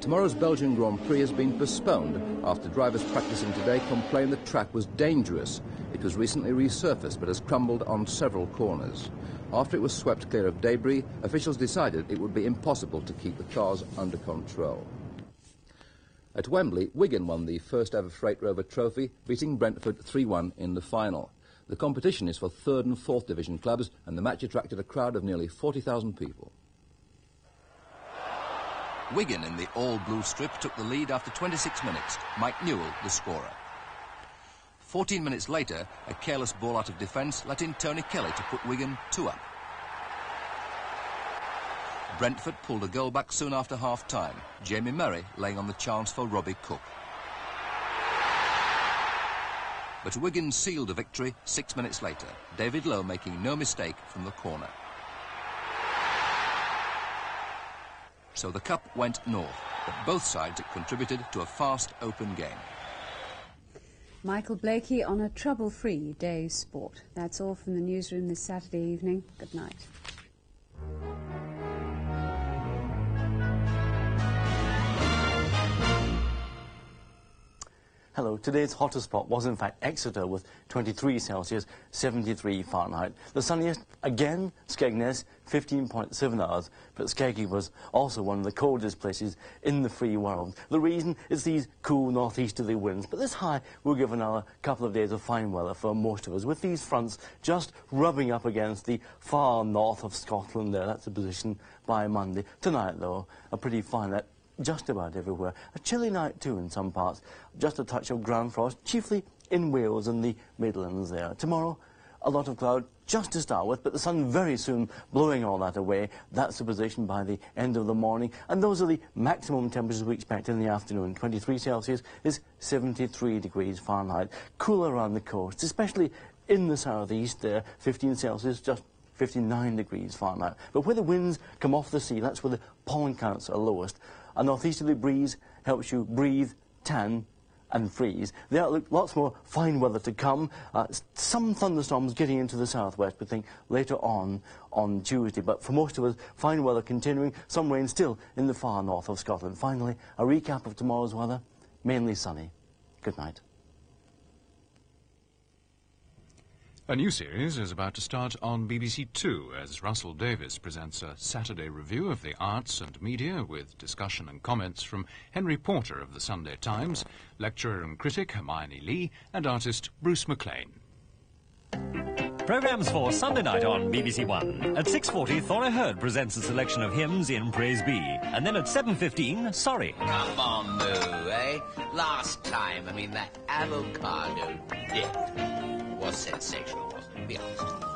Tomorrow's Belgian Grand Prix has been postponed after drivers practicing today complained the track was dangerous. It was recently resurfaced but has crumbled on several corners. After it was swept clear of debris, officials decided it would be impossible to keep the cars under control. At Wembley, Wigan won the first ever Freight Rover Trophy, beating Brentford 3-1 in the final. The competition is for third and fourth division clubs, and the match attracted a crowd of nearly 40,000 people. Wigan in the all-blue strip took the lead after 26 minutes. Mike Newell, the scorer. 14 minutes later, a careless ball out of defence let in Tony Kelly to put Wigan two up. Brentford pulled a goal back soon after half-time, Jamie Murray laying on the chance for Robbie Cooke. But Wigan sealed a victory six minutes later, David Lowe making no mistake from the corner. So the cup went north, but both sides contributed to a fast, open game. Michael Blakey on a trouble-free day's sport. That's all from the newsroom this Saturday evening. Good night. Hello, today's hottest spot was in fact Exeter with 23 Celsius, 73 Fahrenheit. The sunniest, again, Skegness, 15.7 hours, but Skeggy was also one of the coldest places in the free world. The reason is these cool northeasterly winds, but this high will give another couple of days of fine weather for most of us, with these fronts just rubbing up against the far north of Scotland there. That's the position by Monday. Tonight, though, a pretty fine just about everywhere. A chilly night too in some parts. Just a touch of ground frost, chiefly in Wales and the Midlands there. Tomorrow, a lot of cloud just to start with, but the sun very soon blowing all that away. That's the position by the end of the morning. And those are the maximum temperatures we expect in the afternoon. 23 Celsius is 73 degrees Fahrenheit. Cooler around the coast, especially in the southeast there, 15 Celsius, just 59 degrees Fahrenheit. But where the winds come off the sea, that's where the pollen counts are lowest. A northeasterly breeze helps you breathe, tan, and freeze. There are lots more fine weather to come. Uh, some thunderstorms getting into the southwest, we think, later on on Tuesday. But for most of us, fine weather continuing, some rain still in the far north of Scotland. Finally, a recap of tomorrow's weather, mainly sunny. Good night. A new series is about to start on BBC Two as Russell Davies presents a Saturday review of the arts and media with discussion and comments from Henry Porter of the Sunday Times, lecturer and critic Hermione Lee, and artist Bruce McLean. Programmes for Sunday night on BBC One. At 6.40, Thora Hird presents a selection of hymns in Praise Be. And then at 7.15, Sorry. Come on, Moo, eh? Last time, I mean, that avocado dip was sensational, wasn't it? Be honest.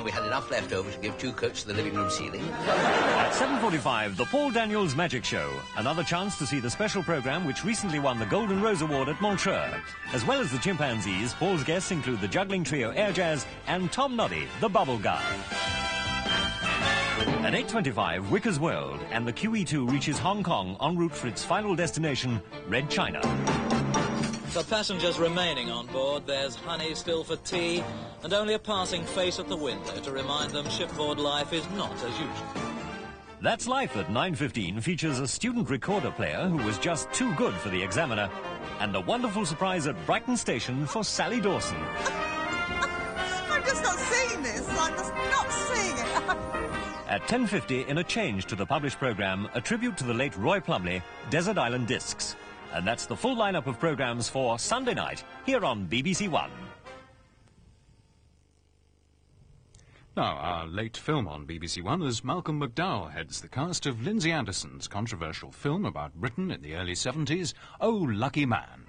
And we had enough left over to give two coats to the living room ceiling. At 7.45, the Paul Daniels Magic Show. Another chance to see the special programme which recently won the Golden Rose Award at Montreux. As well as the chimpanzees, Paul's guests include the juggling trio Air Jazz and Tom Noddy, the Bubble Guy. At 8.25, Whicker's World, and the QE2 reaches Hong Kong en route for its final destination, Red China. For passengers remaining on board, there's honey still for tea, and only a passing face at the window to remind them shipboard life is not as usual. That's Life at 9.15 features a student recorder player who was just too good for the examiner, and a wonderful surprise at Brighton Station for Sally Dawson. I'm just not seeing this. I'm just not seeing it. At 10.50, in a change to the published programme, a tribute to the late Roy Plomley, Desert Island Discs. And that's the full lineup of programmes for Sunday night here on BBC One. Now, our late film on BBC One as Malcolm McDowell heads the cast of Lindsay Anderson's controversial film about Britain in the early 70s, Oh Lucky Man.